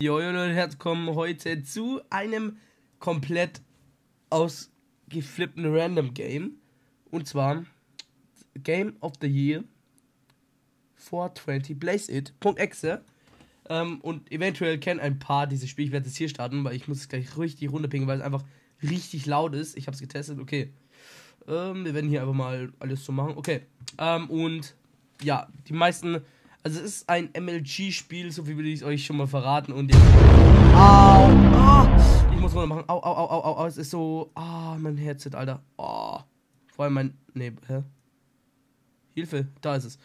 Jo, jo, Leute, herzlich willkommen heute zu einem komplett ausgeflippten Random Game. Und zwar Game of the Year 420 Blaze It. .exe. Ähm, und eventuell kennen ein paar dieses Spiel. Ich werde es hier starten, weil ich muss es gleich richtig runterpingen, weil es einfach richtig laut ist. Ich habe es getestet, okay. Ähm, wir werden hier einfach mal alles so machen. Okay. Ähm, und ja, die meisten also es ist ein MLG-Spiel, so viel will ich euch schon mal verraten. Und jetzt. Au! Oh, ich muss runter machen. Au, au, au, au, au. Es ist so. Ah, oh, mein Headset, Alter. Oh. Vor allem mein. Nee, hä? Hilfe, da ist es.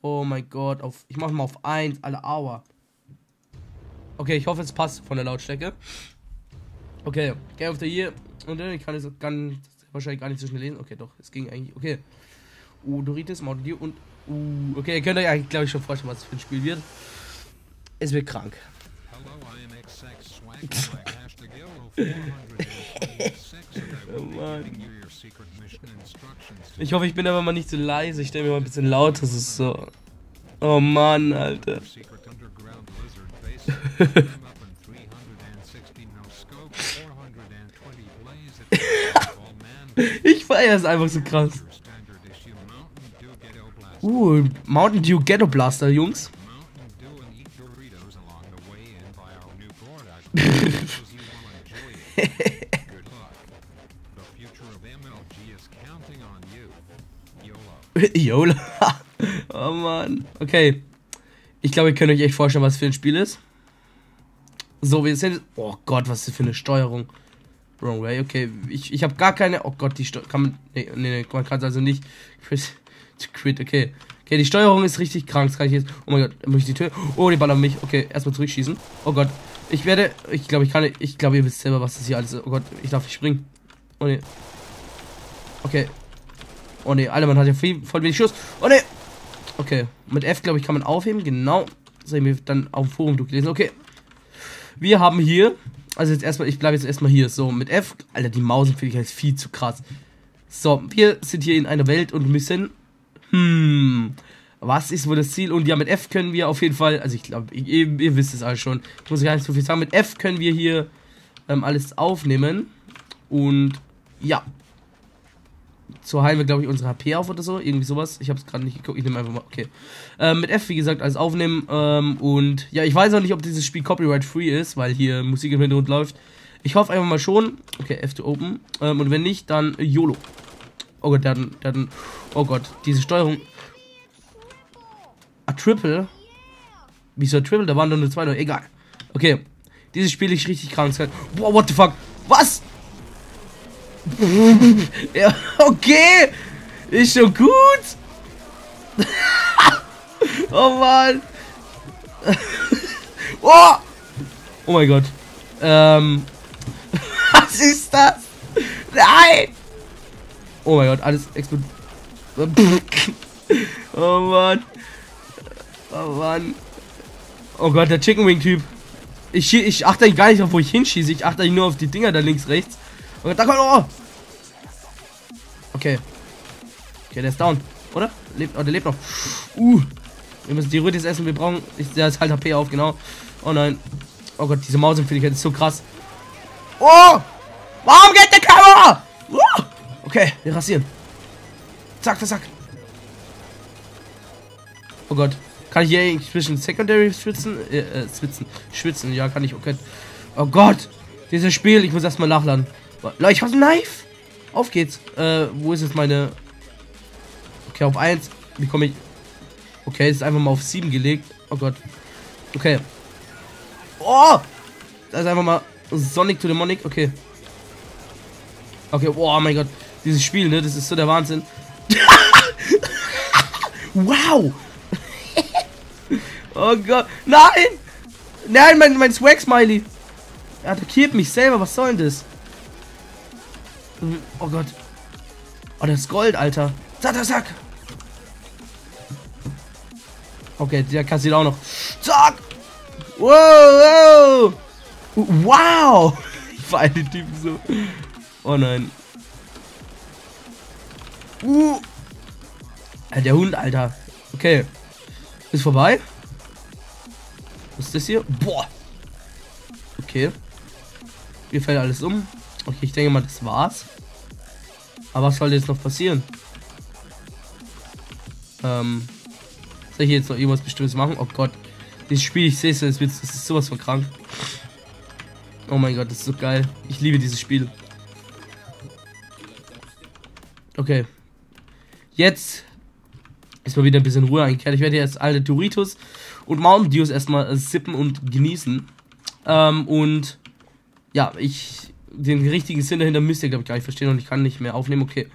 Oh mein Gott. Auf, ich mach mal auf 1, Alter, aua. Okay, ich hoffe, es passt von der Lautstärke. Okay, Game of the Year. Und ich kann es ganz wahrscheinlich gar nicht so schnell lesen. Okay, doch, es ging eigentlich. Okay. Uh, Doritos, Mountain Dew und Uh, okay, ihr könnt euch eigentlich, glaube ich, schon vorstellen, was es für ein Spiel wird. Es wird krank. oh ich hoffe, ich bin aber mal nicht zu so leise. Ich stelle mir mal ein bisschen lauter. Das ist so. Oh Mann, Alter. ich feiere es einfach so krass. Uh, Mountain Dew Ghetto Blaster, Jungs. YOLO. oh Mann. Okay. Ich glaube, ihr könnt euch echt vorstellen, was für ein Spiel ist. So, wir sind. Oh Gott, was ist das für eine Steuerung? Wrong way, okay. Ich, ich habe gar keine. Oh Gott, die Steuerung. Kann man. Nee, nee, man kann es also nicht. Quit, okay. Okay, die Steuerung ist richtig krank. Das kann ich jetzt. Oh mein Gott, muss ich die Tür. Oh, die ballern mich. Okay, erstmal zurückschießen. Oh Gott. Ich werde. Ich glaube, ich kann. Ich glaube, ihr wisst selber, was das hier alles ist. Oh Gott, ich darf nicht springen. Oh ne. Okay. Oh ne, Alter, man hat ja viel, voll wenig Schuss. Oh ne. Okay. Mit F, glaube ich, kann man aufheben. Genau. Das habe ich mir dann auf dem Forum durchgelesen. Okay. Wir haben hier. Also jetzt erstmal, ich bleibe jetzt erstmal hier. So, mit F. Alter, die Mausen finde ich halt viel zu krass. So, wir sind hier in einer Welt und müssen hm, was ist wohl das Ziel? Und ja, mit F können wir auf jeden Fall, also ich glaube, ihr, ihr, wisst es alles schon, ich muss gar nicht so viel sagen, mit F können wir hier ähm, alles aufnehmen. Und ja, heilen wir, glaube ich, unsere HP auf oder so. Irgendwie sowas. Ich habe es gerade nicht geguckt. Ich nehme einfach mal. Okay. Ähm, mit F, wie gesagt, alles aufnehmen. Ähm, und ja, ich weiß auch nicht, ob dieses Spiel copyright-free ist, weil hier Musik im Hintergrund läuft. Ich hoffe einfach mal schon. Okay, F to open. Ähm, und wenn nicht, dann YOLO. Oh Gott, der hat, hat Oh Gott, diese Steuerung. A Triple? Wieso Triple? Da waren doch nur zwei. Egal. Okay. Dieses Spiel ist richtig krank. Boah, what the fuck? Was? ja, okay. Ist schon gut. oh Mann. oh. Oh mein Gott. Ähm. Was ist das? Nein. Oh mein Gott, alles explodiert. oh Mann. Oh Mann. Oh Gott, der Chicken Wing Typ. Ich, ich achte gar nicht auf, wo ich hinschieße. Ich achte nur auf die Dinger da links, rechts. Oh Gott, da kommt. Oh. Okay. Okay, der ist down. Oder? Lebt, oh, der lebt noch. Uh. Wir müssen die Rötis essen. Wir brauchen. Ich, der ist halt HP auf, genau. Oh nein. Oh Gott, diese Mausempfindlichkeit ist so krass. Oh! Warum geht der Kamera? Uh. Okay, wir rasieren. Zack, zack. Oh Gott. Kann ich hier zwischen Secondary schwitzen? Äh, äh, schwitzen. Schwitzen, ja, kann ich. Okay. Oh Gott. Dieses Spiel, ich muss erstmal nachladen. Leute, ich habe ein Knife. Auf geht's. Äh, wo ist jetzt meine. Okay, auf 1. Wie komme ich. Okay, ist einfach mal auf 7 gelegt. Oh Gott. Okay. Oh! Da ist einfach mal Sonic to the Monic. Okay. Okay, oh mein Gott. Dieses Spiel, ne? Das ist so der Wahnsinn. wow! oh Gott. Nein! Nein, mein, mein Swag-Smiley. Er attackiert mich selber. Was soll denn das? Oh Gott. Oh, das ist Gold, Alter. Zack, zack, zack. Okay, der kassiert auch noch. Zack! Wow, wow! Wow! Ich feiere die Typen so. Oh nein. Uh. Äh, der Hund, Alter. Okay. Ist vorbei. Was ist das hier? Boah. Okay. Mir fällt alles um. Okay, ich denke mal, das war's. Aber was soll jetzt noch passieren? Ähm. Soll ich jetzt noch irgendwas Bestimmtes machen? Oh Gott. Dieses Spiel, ich sehe es, es ist sowas von krank. Oh mein Gott, das ist so geil. Ich liebe dieses Spiel. Okay. Jetzt ist mal wieder ein bisschen Ruhe eingekehrt. Ich werde jetzt alle Doritos und Mountain Dews erstmal sippen und genießen. Ähm, und ja, ich den richtigen Sinn dahinter müsst ihr, glaube ich, gar nicht verstehen und ich kann nicht mehr aufnehmen. Okay.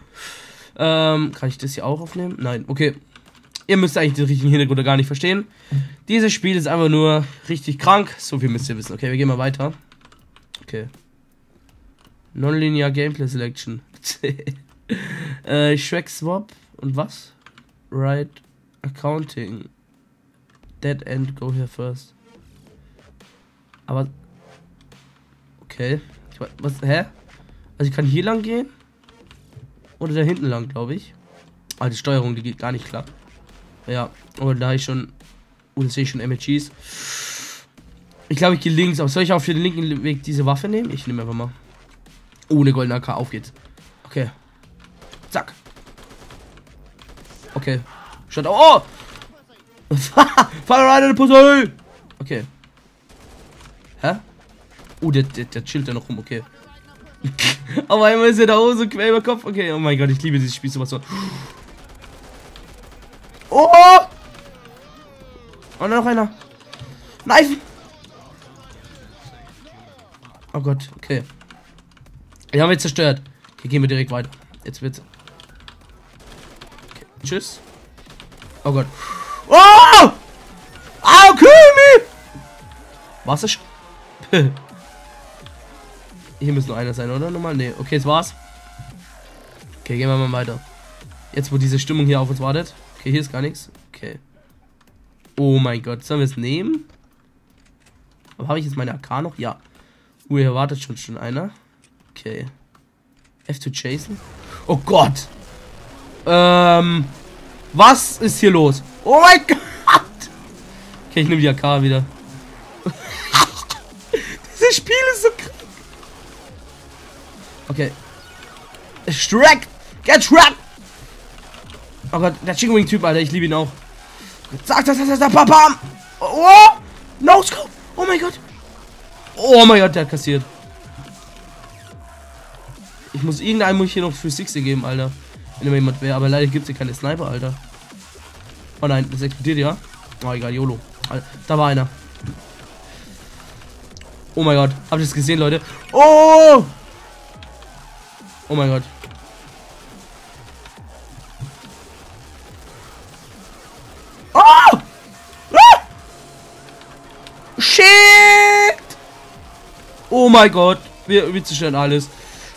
Ähm, kann ich das hier auch aufnehmen? Nein, okay. Ihr müsst eigentlich den richtigen Hintergrund gar nicht verstehen. Dieses Spiel ist einfach nur richtig krank. So viel müsst ihr wissen. Okay, wir gehen mal weiter. Okay. Nonlinear Gameplay Selection. äh, Shrek Swap und was? Right Accounting. Dead End, go here first. Aber. Okay. Was, hä? Also ich kann hier lang gehen? Oder da hinten lang, glaube ich. Ah, die Steuerung, die geht gar nicht klar. Ja, aber da ich schon. Und sehe ich schon MHGs. Ich glaube, ich gehe links. Aber soll ich auf den linken Weg diese Waffe nehmen? Ich nehme einfach mal. Ohne goldene AK, auf geht's. Okay. Zack. Okay. Statt. Oh! In the pussy! Okay. Hä? Oh, der, der, der chillt ja noch rum, okay. Aber einmal ist er da oben so quer über Kopf. Okay, oh mein Gott, ich liebe dieses Spiel sowas von. Oh! Und noch einer. Knife! Oh Gott, okay. Wir haben jetzt zerstört. Hier gehen wir direkt weiter. Jetzt wird's. Okay. Tschüss. Oh Gott. Oh! Oh, kill me! Was ist? Hier müssen nur einer sein, oder? Nochmal? Nee. Okay, es war's. Okay, gehen wir mal weiter. Jetzt, wo diese Stimmung hier auf uns wartet. Okay, hier ist gar nichts. Okay. Oh mein Gott. Sollen wir es nehmen? Aber habe ich jetzt meine AK noch? Ja. Uh, hier wartet schon schon einer. Okay. F to chasen. Oh Gott. Ähm. Was ist hier los? Oh mein Gott. Okay, ich nehme die AK wieder. Dieses Spiel ist so krass. Okay. Shrek! Get Shrek! Oh Gott, der Chicken Wing Typ, Alter, ich liebe ihn auch. Zack, zack, zack, zack, bam! Oh! No Scope! Oh mein Gott! Oh mein Gott, der hat kassiert. Ich muss irgendeinem muss hier noch für 60 geben, Alter. Wenn immer jemand wäre, aber leider gibt es hier keine Sniper, Alter. Oh nein, das explodiert ja. Oh egal, YOLO. Da war einer. Oh mein Gott, habt ihr es gesehen, Leute? Oh! Oh mein Gott. Oh! Ah! Shit! Oh mein Gott. Wir, wir zerstören alles.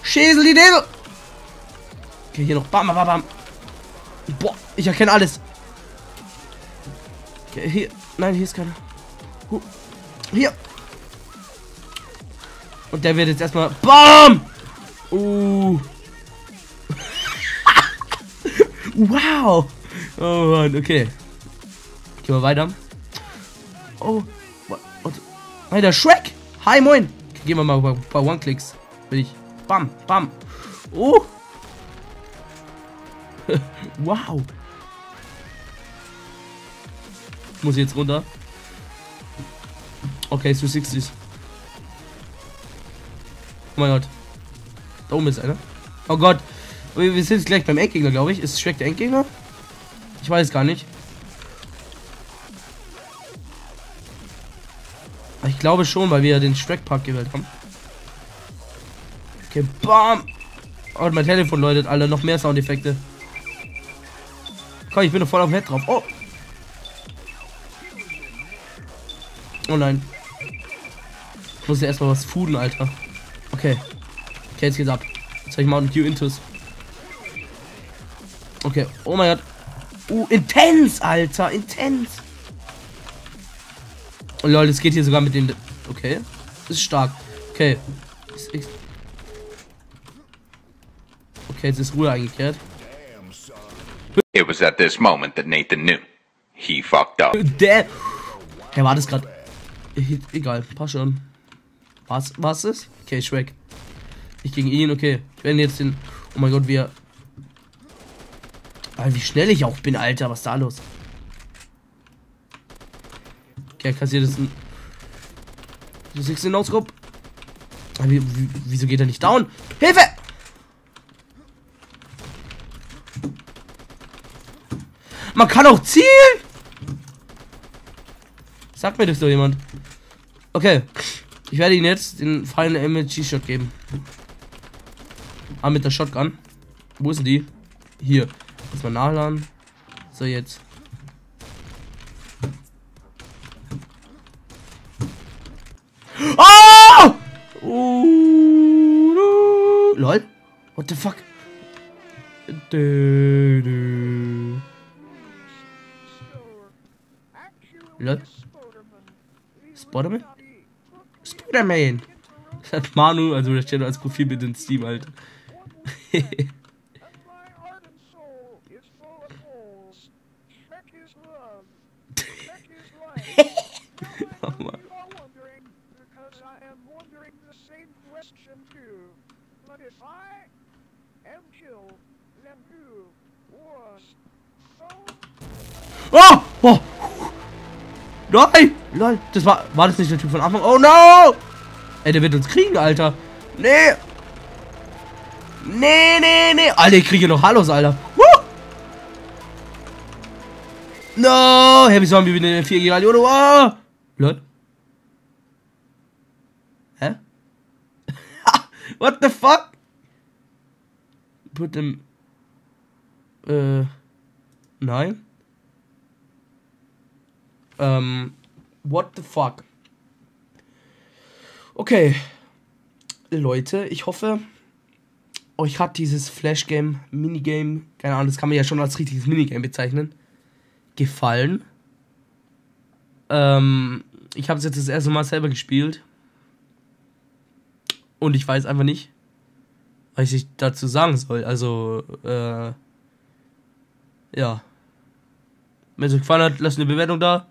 Schäsel die Nägel. Okay, hier noch. Bam, bam, bam. Boah, ich erkenne alles. Okay, hier. Nein, hier ist keiner. Hier. Und der wird jetzt erstmal. BAM! Uh. wow. Oh Mann, okay. Gehen wir weiter. Oh. What? Alter, Shrek! Hi, moin! Gehen wir mal ein paar One-Clicks. Will ich. Bam, bam. Oh. wow. Muss ich jetzt runter? Okay, zu 60s. Oh mein Gott. Da oben ist einer. Oh Gott. Wir, sind jetzt gleich beim Endgegner, glaube ich. Ist Shrek der Endgegner? Ich weiß gar nicht. Ich glaube schon, weil wir ja den Shrek Park gewählt haben. Okay, bam. Oh, mein Telefon läutet, Alter. Noch mehr Soundeffekte. Komm, ich bin noch voll auf dem Head drauf. Oh. Oh nein. Ich muss ja erstmal was fooden, Alter. Okay. Okay, jetzt geht's ab. Jetzt habe ich Mountain Dew Intus. Okay. Oh mein Gott. Uh, intens, Alter. Intens. Oh lol, es geht hier sogar mit dem. Okay. Ist stark. Okay. Okay, jetzt ist Ruhe eingekehrt. It was at this moment that Nathan knew. He fucked up. Der. Ja, war das gerade. Egal, passt schon. Was, was ist? Okay, weg. Ich gegen ihn, okay. Ich werde jetzt den. Oh mein Gott, wir. Alter, wie schnell ich auch bin, Alter. Was ist da los? Okay, kassiert ist ein. Du siehst den Noscope. Wie, wie, wieso geht er nicht down? Hilfe! Man kann auch zielen! Sagt mir das doch jemand. Okay. Ich werde ihm jetzt den feinen MLG-Shot geben. Ah, mit der Shotgun. Wo ist die? Hier. Muss mal nachladen. So, jetzt. Oh! Uh, lol. What the fuck? Lol. Spiderman? Spiderman! Das hat Manu, also das steht als Profilbild in Steam, Alter. Oh. Oh! Oh! Nein! Das war. War das nicht der Typ von Anfang? Oh no! Ey, der wird uns kriegen, Alter. Nee! Nee, nee, nee. Alter, ich kriege noch Hallos, Alter. Woo! No! Heavy Zombie mit den 4 Gigalion. Oh! Lol. Hä? What the fuck? Put them. Äh. Nein. Ähm. What the fuck? Okay. Leute, ich hoffe, euch hat dieses Flash Game, Minigame, keine Ahnung, das kann man ja schon als richtiges Minigame bezeichnen, gefallen. Ähm, ich habe es jetzt das erste Mal selber gespielt. Und ich weiß einfach nicht, was ich dazu sagen soll. Also, äh, ja. Wenn es euch gefallen hat, lasst eine Bewertung da.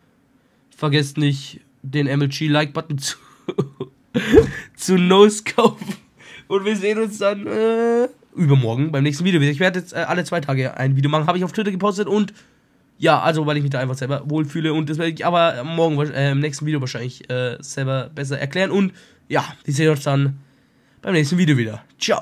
Vergesst nicht, den MLG-Like-Button zu, zu No-Scope. Und wir sehen uns dann äh, übermorgen beim nächsten Video. Ich werde jetzt äh, alle zwei Tage ein Video machen. Habe ich auf Twitter gepostet und ja, also weil ich mich da einfach selber wohlfühle und das werde ich aber morgen äh, im nächsten Video wahrscheinlich äh, selber besser erklären. Und ja, wir sehen uns dann beim nächsten Video wieder. Ciao.